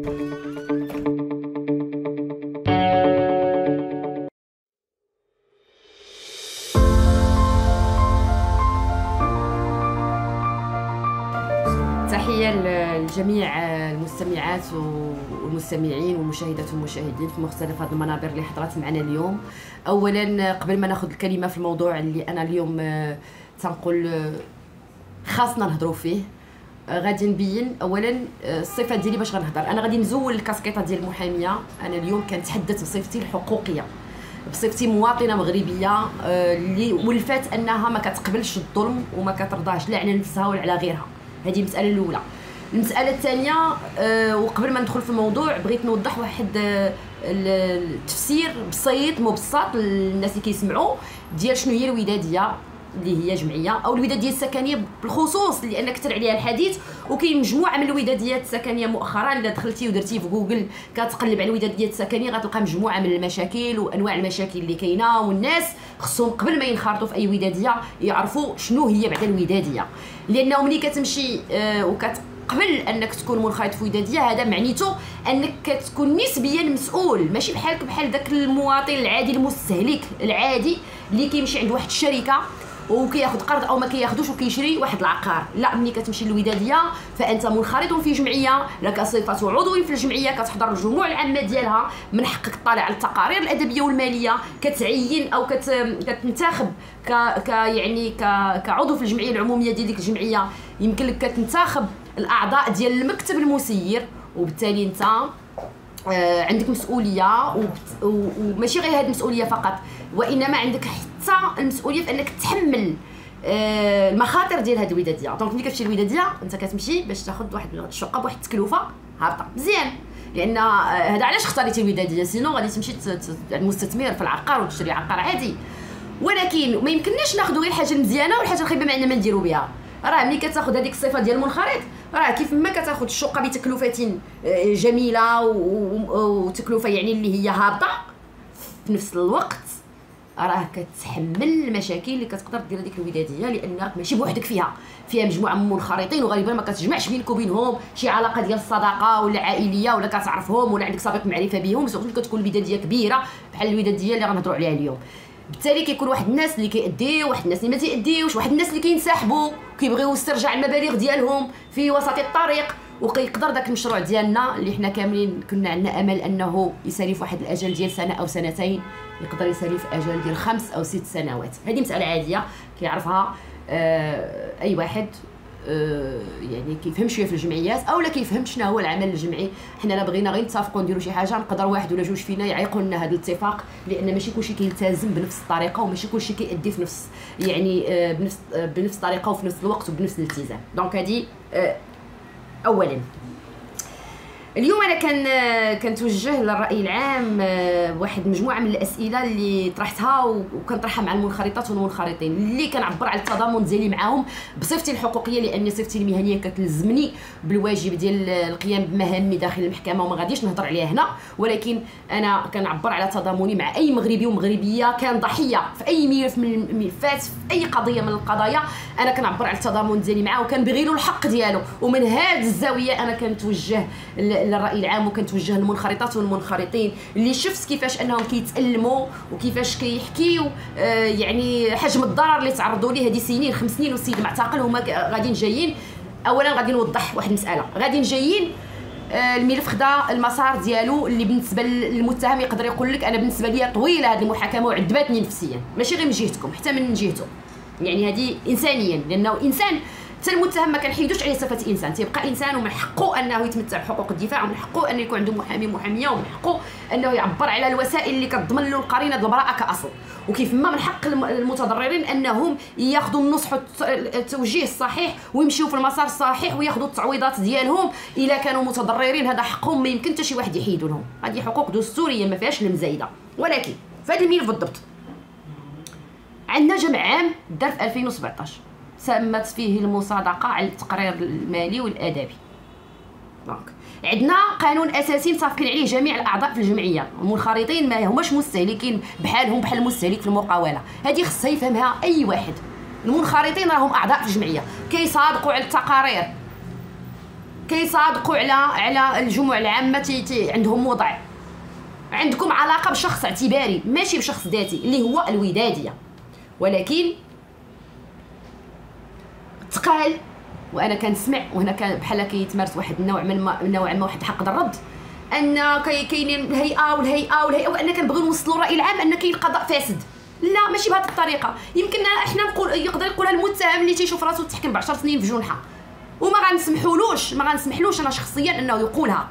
تحية لجميع المستمعات والمستمعين والمشاهدات والمشاهدين في مختلف هذه المنابر اللي حضرت معنا اليوم. اولا قبل ما نأخذ الكلمة في الموضوع اللي أنا اليوم آه، تنقول آه، خاصنا نهضروا فيه غادي نبين اولا الصفة ديالي باش غنهضر. أنا غادي نزول الكاسكيطة ديال المحامية. أنا اليوم كنتحدث بصفتي الحقوقية بصفتي مواطنة مغربية اللي ولفات أنها ما كتقبلش الظلم وما كترضاش لا على نفسها ولا على غيرها. هذه المسألة الأولى. المسألة الثانية أه وقبل ما ندخل في الموضوع بغيت نوضح واحد التفسير بسيط مبسط للناس اللي كيسمعوا ديال شنو هي الودادية. اللي هي جمعية أو الوداديه السكنية بالخصوص لأن كثر عليها الحديث وكاين مجموعة من الوداديات السكنية مؤخرا. اذا دخلتي ودرتي في جوجل كتقلب على الوداديات السكنية غتلقى مجموعة من المشاكل وأنواع المشاكل اللي كاينة والناس خصهم قبل ما ينخرطوا في أي ودادية يعرفوا شنو هي بعد الودادية. لأنه ملي كتمشي آه وكت قبل أنك تكون منخرط في ودادية هذا معنيته أنك كتكون نسبيا مسؤول. ماشي بحالك بحال داك المواطن العادي المستهلك العادي اللي كيمشي عند واحد الشركة وكياخذ قرض أو ما كياخذوش وكيشري واحد العقار. لا ملي كتمشي للوداديه فأنت منخرط في جمعية لك صفه عضو في الجمعية كتحضر الجموع العامة ديالها. من حقك تطالع على التقارير الأدبية والمالية كتعين أو كت... كتنتخب ك... ك يعني ك... كعضو في الجمعية العمومية ديال ديك الجمعية. يمكن لك كتنتخب الأعضاء ديال المكتب المسير وبالتالي أنت آه عندك مسؤولية وماشي غير هذه المسؤولية فقط وإنما عندك حتى المسؤولية في إنك تحمل آه المخاطر ديال هذه الوداديه donc ملي كتمشي للوداديه أنت كتمشي باش تاخذ واحد الشقة بواحد التكلفة هابطة. مزيان. لأن آه، هذا علاش اختاريتي الوداديه sinon غادي تمشي المستثمر في العقار وتشري عقار عادي. ولكن ما يمكنناش ناخذ غير الحاجة المزيانه والحاجة الخايبة ما عندنا ما نديرو بها. راه ملي كتاخذ هذيك الصفة ديال المنخرط راه كيف ما كتاخذ الشقة بتكلفة آه، جميلة وتكلفة يعني اللي هي هابطة في نفس الوقت راه كتحمل المشاكل اللي كتقدر دير هذيك الوداديه لانك ماشي بوحدك فيها. فيها مجموعة من منخرطين وغالبا ما كتجمعش بينك وبينهم شي علاقة ديال الصداقة ولا عائلية ولا كتعرفهم ولا عندك سابق معرفة بهم surtout كتكون الوداديه كبيرة بحال الوداديه اللي غنهضروا عليها اليوم. بالتالي كيكون واحد الناس اللي كيأديو واحد الناس اللي ما تيأديوش واحد الناس اللي كينسحبوا كيبغيو يسترجع المبالغ ديالهم في وسط الطريق وكيقدر داك المشروع ديالنا اللي حنا كاملين كنا عندنا أمل أنه يسالي في واحد الأجل ديال سنة أو سنتين. يقدر يسالي في أجل ديال خمس أو ست سنوات. هذه مساله عاديه كيعرفها آه اي واحد آه يعني كيفهم شوية في الجمعيات أو لا كيفهم شنو هو العمل الجمعي. حنا لا بغينا غير نتفقوا نديروا شي حاجة نقدر واحد ولا جوج فينا يعيقوا لنا هذا الاتفاق لأن ماشي كلشي كيلتزم بنفس الطريقة وماشي كلشي كيأدي في نفس يعني آه بنفس آه بنفس الطريقة وفي نفس الوقت وبنفس الالتزام. دونك هذه اولا. اليوم أنا كان كنتوجه للرأي العام آه، واحد مجموعة من الأسئلة اللي طرحتها وكنطرحها مع المنخرطات والمنخرطين. اللي كنعبر على التضامن ديالي معاهم بصفتي الحقوقية لأن صفتي المهنية كتلزمني بالواجب ديال القيام بمهامي داخل المحكمة وما غاديش نهضر عليها هنا. ولكن أنا كنعبر على تضامني مع أي مغربي ومغربية كان ضحية في أي ملف من الملفات في أي قضية من القضايا أنا كنعبر على التضامن ديالي معاه وكنبغي له الحق ديالو. ومن هذه الزاوية أنا كنتوجه للرأي العام وكنتوجه للمنخرطات والمنخرطين اللي شفت كيفاش أنهم كيتألموا وكيفاش كيحكيو آه يعني حجم الضرر اللي تعرضوا ليه هذه سنين خمس سنين والسيد معتقل هما غاديين جايين. اولا غادي نوضح واحد المسألة. غادي جايين آه، الملف خدا المسار ديالو اللي بالنسبة للمتهم يقدر يقول لك أنا بالنسبة لي طويلة هذه المحاكمة وعذبتني نفسيا. ماشي غير من جهتكم حتى من جهته يعني هذه انسانيا لأنه إنسان حتى المتهم ما كنحيدوش عليه صفة انسان تيبقى إنسان ومن حقه أنه يتمتع بحقوق الدفاع ومن حقه انه يكون عنده محامي محامية ومن حقه أنه يعبر على الوسائل اللي كتضمن له القرينة البراءه كأصل. وكيف ما من حق المتضررين أنهم ياخذوا النصح والتوجيه الصحيح ويمشيو في المسار الصحيح وياخذوا التعويضات ديالهم إلا كانوا متضررين. هذا حقهم ما يمكن حتى شي واحد يحيدوا لهم هذه حقوق دستوريه ما فيهاش المزايده ولكن في هذا الملف بالضبط. عندنا جمع عام دار في 2017 سمت فيه المصادقة على التقرير المالي والآدبي. donc عندنا قانون أساسي متفقين عليه جميع الأعضاء في الجمعية. المنخرطين ما هماش مستهلكين بحالهم بحال المستهلك في المقاولة. هذه خصها يفهمها أي واحد. المنخرطين راهم أعضاء في الجمعية. كيصادقوا على التقارير. كيصادقوا على على الجموع العامة تي تي عندهم وضع. عندكم علاقة بشخص اعتباري ماشي بشخص ذاتي اللي هو الودادية. ولكن تقال وأنا كنسمع وهنا كان بحال كيتمارس واحد النوع من نوع ما واحد حق الرد. أن كاينين الهيئة والهيئة والهيئة وأن كنبغيو نوصلوا الراي العام ان كاين قضاء فاسد. لا ماشي بهذه الطريقة. يمكن إحنا نقول يقدر يقولها المتهم اللي تيشوف راسو تحكم ب 10 سنين في جنحة. وما غنسمحولوش ما غنسمحلوش أنا شخصيا أنه يقولها.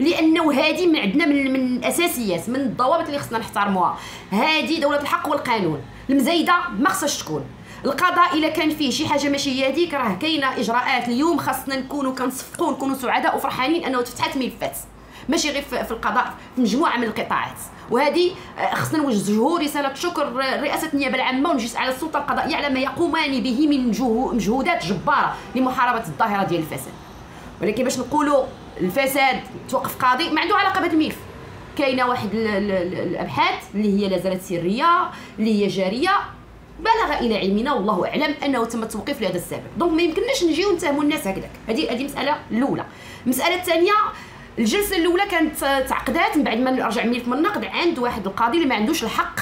لأنه هذه من عندنا من, من الأساسيات من الضوابط اللي خصنا نحترموها. هذه دولة الحق والقانون. المزايدة ما خصهاش تكون. القضاء إلا كان فيه شي حاجة ماشي هذيك راه كاينة إجراءات اليوم خاصنا نكونوا كنصفقوا نكونوا سعداء وفرحانين أنه تفتحت ملفات ماشي غير في القضاء في مجموعة من القطاعات. وهذه آه، خصنا نوجهوا رساله شكر رئاسة النيابة العامة والمجلس على السلطة القضائية على ما يقومان به من مجهودات جبارة لمحاربة الظاهرة ديال الفساد. ولكن باش نقولوا الفساد توقف قاضي ما عنده علاقة بهذا الملف. كاينة واحد الأبحاث اللي هي لازالت سرية اللي هي جارية بلغ إلى علمنا والله أعلم أنه تم التوقيف لهذا السبب. donc ما يمكنناش نجيو نتهموا الناس هكذاك. هذه هذه مسألة الأولى. المساله الثانية الجلسة الأولى كانت تعقدات من بعد ما رجع ملف من النقض عند واحد القاضي اللي ما عندوش الحق.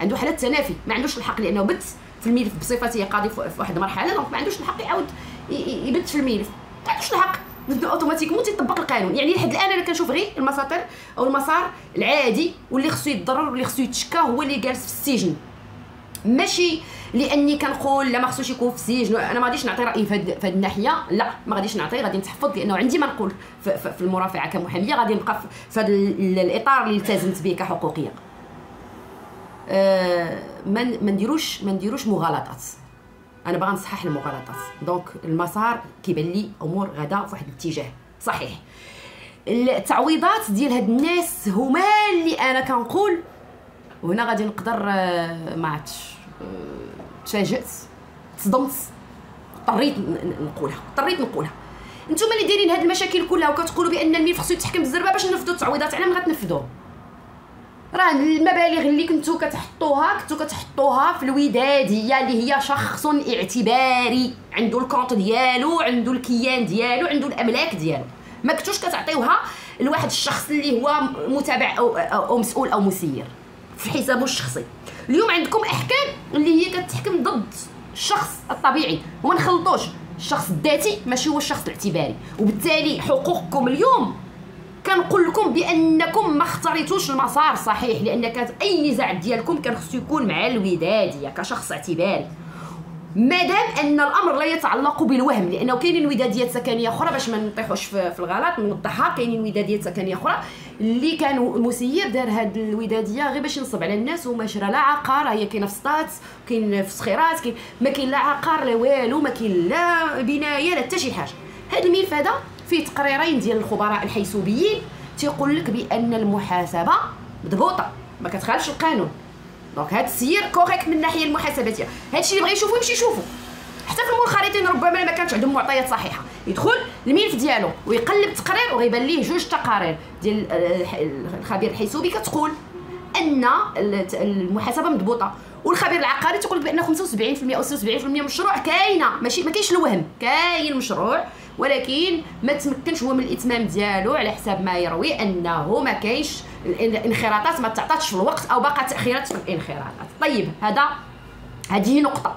عنده حالة تنافي ما عندوش الحق لأنه بت في الملف بصفته قاضي في واحد المرحلة donc ما عندوش الحق يعاود يبت في الملف. ما عندوش الحق. أوتوماتيكمون تيطبق القانون. يعني لحد الآن أنا كنشوف غير المساطر أو المسار العادي واللي خصو يتضرر واللي خصو يتشكى هو اللي جالس في السجن. ماشي. لأني كنقول لا ما خصوش يكون في السجن أنا ما غاديش نعطي رأيي في هذه الناحية. لا ما غاديش نعطي. غادي نتحفظ لأنه عندي ما نقول في, المرافعة كمحامية. غادي نبقى في هذا الإطار اللي التزمت به كحقوقية. أه ما ما نديروش ما نديروش مغالطات. أنا باغا نصحح المغالطات. دونك المسار كيبان لي أمور غدا في واحد الاتجاه. صحيح. التعويضات ديال هاد الناس هما اللي أنا كنقول وهنا غادي نقدر آه، ما عرفتش آه، تفاجأت تصدمت اضطريت نقولها اضطريت نقولها. نتوما اللي دايرين هاد المشاكل كلها وكتقولوا بأن الملف خصو يتحكم بالزربة باش نفذوا التعويضات على ما غتنفذوا راه المبالغ اللي كنتو كتحطوها كنتو كتحطوها في الودادية اللي هي شخص اعتباري عنده الكونط ديالو عنده الكيان ديالو عنده الأملاك ديالو. ما كنتوش كتعطيوها لواحد الشخص اللي هو متابع أو, أو مسؤول أو مسير. في حسابه الشخصي. اليوم عندكم أحكام اللي هي كتحكم ضد الشخص الطبيعي. وما نخلطوش. الشخص الذاتي ماشي هو الشخص الاعتباري. وبالتالي حقوقكم اليوم كنقول لكم بأنكم ما اختاريتوش المسار الصحيح لأن كانت أي نزاع ديالكم كان خصو يكون مع الوداديه كشخص اعتباري. مادام أن الأمر لا يتعلق بالوهم لأنه كاينين وداديات سكنية أخرى باش ما نطيحوش في الغلط نوضحها كاينين وداديات سكنية أخرى اللي كان مسير دار هاد الودادية غير باش ينصب على الناس وما شرا لا عقار هي كاينة في سطات كاين في صخيرات كاين ما كاين لا عقار لا والو ما كاين لا بناية لا حتى شي حاجة. هاد الملف هذا فيه تقريرين ديال الخبراء الحيسوبيين تيقول لك بأن المحاسبة مضبوطة ما كتخالفش القانون. donc هاد السيد correct من الناحية المحاسباتية. هادشي اللي بغى يشوفو يمشي يشوفو. حتى في المنخرطين ربما ما كانش عندهم معطيات صحيحة. يدخل الملف ديالو ويقلب تقرير وغيبان ليه جوج تقارير ديال الخبير الحيسوبي. كتقول أن المحاسبة مضبوطة. والخبير العقاري تقول لك بان 75% أو 76% من المشروع كاينة. ماشي ما كاينش الوهم. كاين مشروع ولكن ما تمكنش هو من الإتمام ديالو على حساب ما يروي أنه ما كاينش الانخراطات ما تعطاتش في الوقت أو باقا تأخيرات في الانخراطات. طيب هذا هذه نقطة.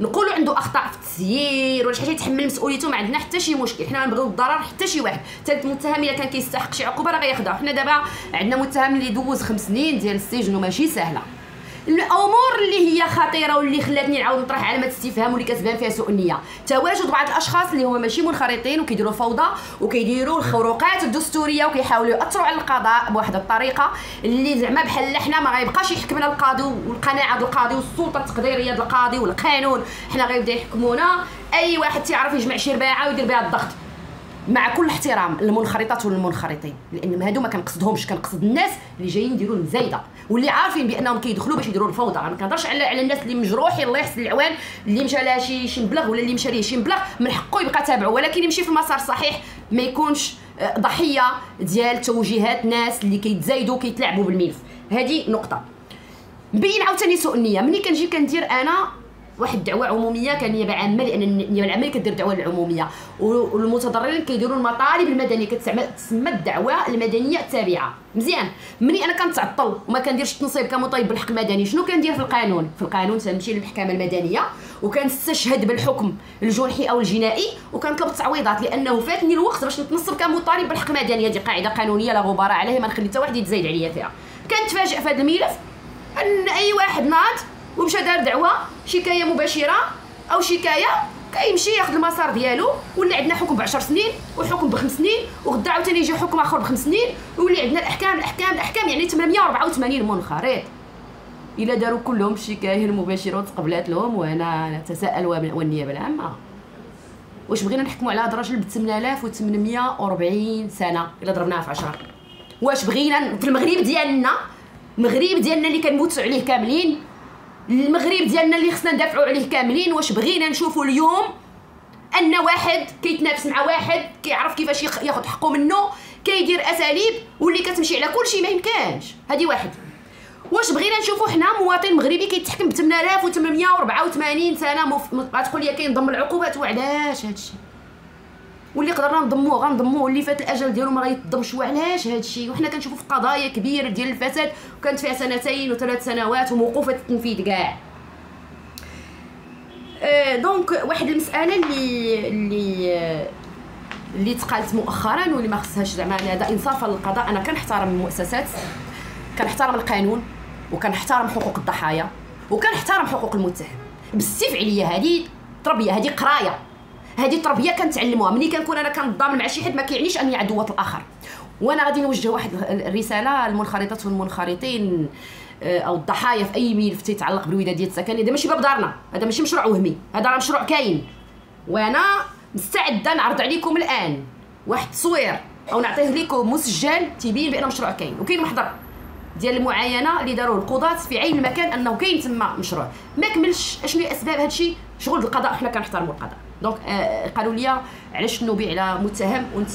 نقولوا عنده أخطاء في التسيير ولا شي حاجة يتحمل مسؤوليته ما عندنا حتى شي مشكل. حنا نبغيو الضرر حتى شي واحد. حتى المتهم إلا كان كيستحق شي عقوبة راه غياخذها حنا دابا عندنا متهم اللي دوز خمس سنين ديال السجن وماشي سهلة. الأمور اللي هي خطيرة واللي خلاتني نعاود نطرح علامه استفهام واللي كتبان فيها سوء النية. تواجد بعض الأشخاص اللي هما ماشي منخرطين وكيديروا فوضى وكيديروا الخروقات الدستورية وكيحاولوا ياثروا على القضاء بواحد الطريقة اللي زعما بحال حنا ما غيبقاش يحكمنا القاضي والقناعة ديال القاضي والسلطة التقديرية القاضي والقانون. حنا غيبدا يحكمونا. أي واحد تيعرف يجمع شي رباعة ويدير بها الضغط. مع كل احترام للمنخرطات والمنخرطين. لأن هادو ما كنقصدهمش كنقصد الناس اللي جايين يديروا المزايده واللي عارفين بأنهم كيدخلوا باش يديروا الفوضى. ما كنهضرش على على الناس اللي مجروحين الله يحسن العوان اللي مشى لها شي شي مبلغ ولا اللي مشى ليه شي مبلغ من حقه يبقى تابعه ولكن يمشي في المسار الصحيح ما يكونش آه، ضحية ديال توجيهات ناس اللي كيتزايدوا كيتلاعبوا بالملف. هذه نقطة. مبين عاوتاني سوء النية. ملي كنجي كندير أنا واحد الدعوه عمومية كنيابه عامه لأن النيابه العامه كدير دعوة العموميه والمتضررين كيديروا المطالب المدنية كتسمى الدعوة المدنية التابعة. مزيان. مني أنا كنتعطل وما كنديرش التنصيب كمطالب بالحق المدني. شنو كندير في القانون؟ في القانون تنمشي للمحكمة المدنية وكنستشهد بالحكم الجنحي أو الجنائي وكنطلب التعويضات لأنه فاتني الوقت باش نتنصب كمطالب بالحق المدني. هذه قاعدة قانونية لا غبار عليها ما نخلي حتى واحد يتزايد عليا فيها. كنتفاجئ في هذا الملف أن أي واحد ناض ومشى دار دعوة شكاية مباشرة أو شكاية كيمشي ياخذ المسار ديالو ولا عندنا حكم ب 10 سنين وحكم بخمس سنين وغدا عاوتاني يجي حكم آخر بخمس سنين ويولي عندنا الأحكام الأحكام الأحكام يعني 884 منخرط. إلا داروا كلهم شكايه مباشره وتقبلات لهم وأنا نتساءل والنيابة العامة. واش بغينا نحكموا على هذا الرجل ب 8840 سنة إلا ضربناها في 10 واش بغينا في المغرب ديالنا المغرب ديالنا اللي كنموتوا عليه كاملين المغرب ديالنا اللي خصنا ندافعوا عليه كاملين واش بغينا نشوفوا اليوم أن واحد كيتنافس مع واحد كيعرف كيفاش ياخذ حقه منه كيدير أساليب واللي كتمشي على كل شيء ما يمكنش. هذه واحد. واش بغينا نشوفوا حنا مواطن مغربي كيتحكم ب 8884 سنة مف... غتقول لي كينضم العقوبات وعلاش هادشي؟ واللي قدرنا نضموه غنضموه واللي فات الأجل ديالو ما غيتضمش وعلاش هادشي وحنا كنشوفوا في قضايا كبيرة ديال الفساد وكانت فيها سنتين وثلاث سنوات وموقوفه التنفيذ كاع. أه دونك واحد المسألة اللي اللي اللي تقالت مؤخرا واللي ما خصهاش زعما هذا انصافا للقضاء أنا كنحترم المؤسسات كنحترم القانون وكنحترم حقوق الضحايا وكنحترم حقوق المتهم. بالسيف عليا هذه تربية هذه قراية. هذه تربيه كنتعلموها. ملي كنكون أنا كنضامن مع شي حد ما كيعنيش أني عدوه الآخر. وأنا غادي نوجه واحد الرسالة للمنخرطات والمنخرطين آه، أو الضحايا في أي ملف تيتعلق بالوداديه السكن. هذا ماشي باب دارنا هذا ماشي مشروع وهمي. هذا راه مشروع كاين. وأنا مستعدة نعرض عليكم الآن واحد التصوير أو نعطيه لكم مسجل تيبين بان مشروع كاين. وكاين محضر ديال المعاينة اللي داروه القضاة في عين المكان أنه كاين تما مشروع. ما كملش. أشنو أسباب هادشي؟ شغل القضاء. حنا كنحترموا القضاء. donc آه قالوا لي علاش تنوبي على متهم وانت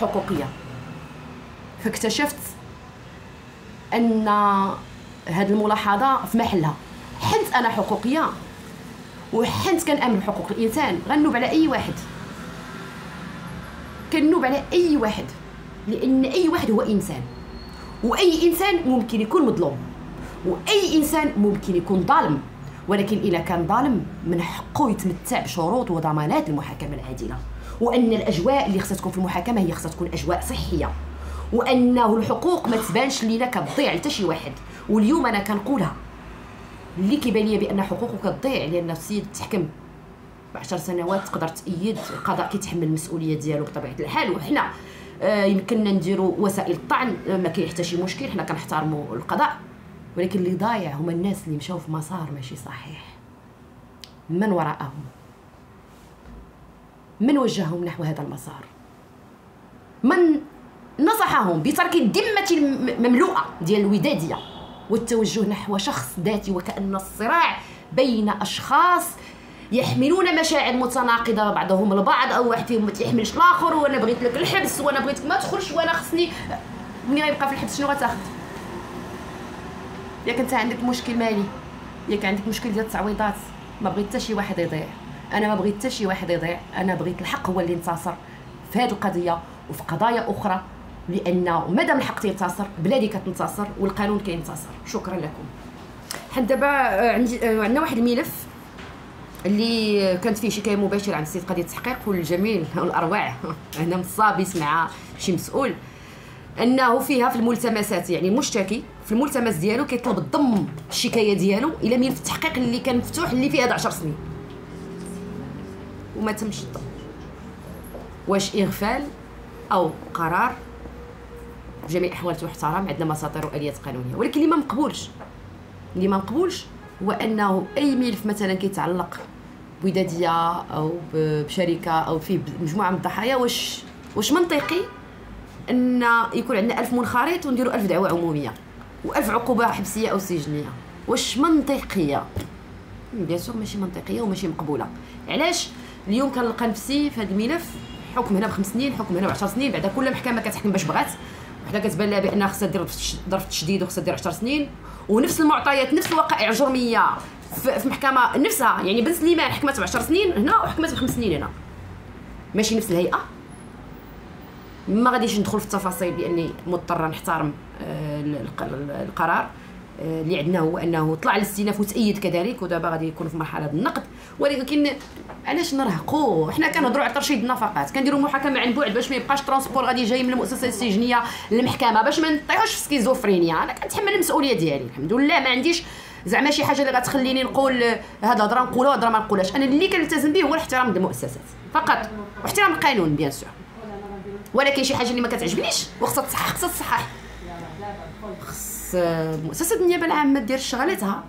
حقوقية؟ فاكتشفت أن هذه الملاحظة في محلها. حنت أنا حقوقية وحنت كنأمن بحقوق الإنسان غنوب على أي واحد. كنوب على أي واحد لأن أي واحد هو إنسان. وأي إنسان ممكن يكون مظلوم. وأي إنسان ممكن يكون ظالم. ولكن اذا كان ظالم من حقه يتمتع بشروط وضمانات المحاكمة العادلة. وأن الأجواء اللي خصها تكون في المحاكمة هي خصها تكون أجواء صحية. وأنه الحقوق ما تبانش لينا كتضيع لتا شي واحد. واليوم أنا كنقولها. اللي كيبان لي بأن حقوقه كتضيع لأن السيد تحكم. ب 10 سنوات تقدر تأيد القضاء كيتحمل المسؤولية ديالو بطبيعة الحال. وحنا آه يمكننا نديروا وسائل الطعن ما كاين حتى شي مشكل. حنا كنحترموا القضاء. ولكن اللي ضايع هما الناس اللي مشاو في مسار ماشي صحيح. من وراءهم؟ من وجههم نحو هذا المسار؟ من نصحهم بترك الذمة المملوءة ديال الودادية والتوجه نحو شخص ذاتي وكأن الصراع بين أشخاص يحملون مشاعر متناقضة بعضهم البعض أو واحد فيهم ما تيحملش الآخر وأنا بغيت لك الحبس وأنا بغيتك ما تخرجش وأنا خصني ملي غيبقى في الحبس؟ شنو غتاخذ ياك انت عندك مشكل مالي. ياك عندك مشكل ديال التعويضات. ما بغيت حتى شي واحد يضيع. أنا ما بغيت حتى شي واحد يضيع. أنا بغيت الحق هو اللي انتصر في هذه القضية وفي قضايا أخرى. لأن مادام الحق تينتصر بلادي كتنتصر والقانون كينتصر. شكرا لكم. حنا دابا آه، عندي آه، عندنا واحد الملف اللي كانت فيه شكاية مباشرة عن السيد قضيه التحقيق والجميل والأروع. هنا مصاب يسمع شي مسؤول. أنه فيها في الملتمسات يعني المشتكي في الملتمس ديالو كيطلب ضم الشكاية ديالو إلى ملف التحقيق اللي كان مفتوح اللي فيه هذا 10 سنين. وما تمش الضم. واش إغفال أو قرار؟ بجميع الاحوال تحترم عندنا مساطر واليات قانونية ولكن اللي ما مقبولش اللي ما مقبولش هو أنه أي ملف مثلا كيتعلق بودادية أو بشركة أو فيه مجموعة من الضحايا واش واش منطقي؟ إن يكون عندنا ألف منخرط ونديروا ألف دعوة عمومية و1000 عقوبة حبسية أو سجنية. واش منطقية؟ bien sûr ماشي منطقية وماشي مقبولة. علاش؟ اليوم كنلقى نفسي في هذا الملف حكم هنا بخمس سنين حكم هنا ب 10 سنين بعد كل محكمة كتحكم باش بغات. وحدة كتبان لها بأنها خصها دير ظرف التشديد وخصها دير 10 سنين. ونفس المعطيات نفس الوقائع الجرمية في المحكمة نفسها. يعني بن سليمان حكمت ب 10 سنين هنا وحكمت بخمس سنين هنا. ماشي نفس الهيئة؟ ما غاديش ندخل في التفاصيل لاني مضطره نحترم آه، القرار آه، اللي عندنا هو انه طلع الاستئناف وتأيد كذلك ودابا غادي يكون في مرحلة النقض ولكن علاش نرهقوا حنا كنهضروا على ترشيد النفقات كنديروا محاكمة عن بعد باش ما يبقاش transport غادي جاي من المؤسسة السجنية للمحكمة باش ما نطيحوش في سكيزوفرينيا. أنا كنتحمل المسؤولية ديالي الحمد لله. ما عنديش زعما شي حاجة اللي غتخليني نقول هذا هضره نقولها وهضره ما نقولهاش. أنا اللي كنلتزم به هو الاحترام للمؤسسات فقط. واحترام القانون bien sûr. ولكن شي حاجة اللي ما كتعجبنيش وخصها تصحح خصها تصحح. خص مؤسسه النيابة العامة دير شغلتها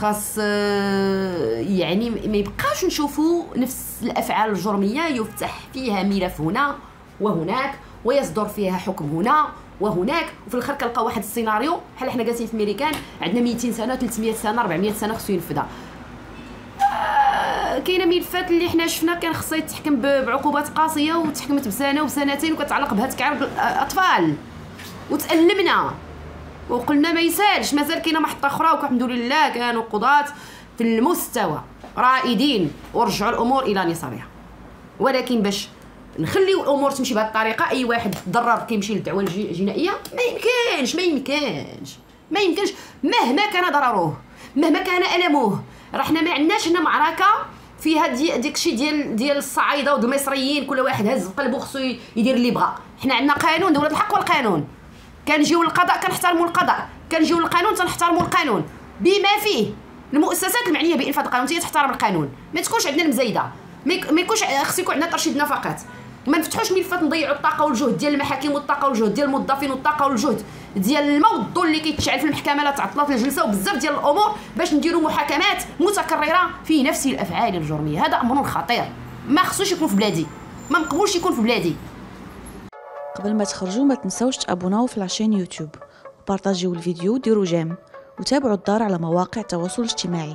خاص يعني ما يبقاش نشوفوا نفس الأفعال الجرمية يفتح فيها ملف هنا وهناك ويصدر فيها حكم هنا وهناك وفي الآخر كنلقى واحد السيناريو بحال حنا جالسين في ميريكان عندنا 200 سنة 300 سنة 400 سنة خصو ينفذها. آه كاينة ملفات اللي حنا شفنا كان خصها يتحكم بعقوبات قاسيه وتحكمت بسنه وسنتين وكتعلق بها تكعب الاطفال. وتألمنا. وقلنا ما يسالش مازال كاينة محطة أخرى والحمد لله كانوا قضاة في المستوى رائدين. ورجعوا الأمور إلى نصابها. ولكن باش نخليو الأمور تمشي بهذه الطريقة أي واحد تضرر كيمشي للدعوه الجنائيه ما يمكنش ما يمكنش ما يمكنش. مهما كان ضرره مهما كان ألمه. راه حنا ما عندناش هنا معركة فيها دي ديك الشيء ديال ديال الصعايده والمصريين كل واحد هز قلبه خصو يدير اللي بغا. حنا عندنا قانون دولة الحق والقانون. كنجيو للقضاء كنحترموا القضاء. كنجيو للقانون تنحترموا القانون. بما فيه المؤسسات المعنية بإنفاذ القانون هي تحترم القانون. ما تكونش عندنا المزايده ما يكونش خص يكون عندنا ترشيد نفقات ما نفتحوش ملفات نضيعوا الطاقة والجهد ديال المحاكم والطاقة والجهد ديال الموظفين والطاقة والجهد. ديال الماء والضوء اللي كيتشعل في المحكمة لا تعطلات الجلسه وبزاف ديال الأمور باش نديروا محاكمات متكررة في نفس الأفعال الجرمية. هذا أمر خطير. ما خصوش يكون في بلادي. ما مقبولش يكون في بلادي. قبل ما تخرجوا ما تنسوش تابوناو في العشان يوتيوب. وبارطاجيو الفيديو وديروا جيم. وتابعوا الدار على مواقع التواصل الاجتماعي.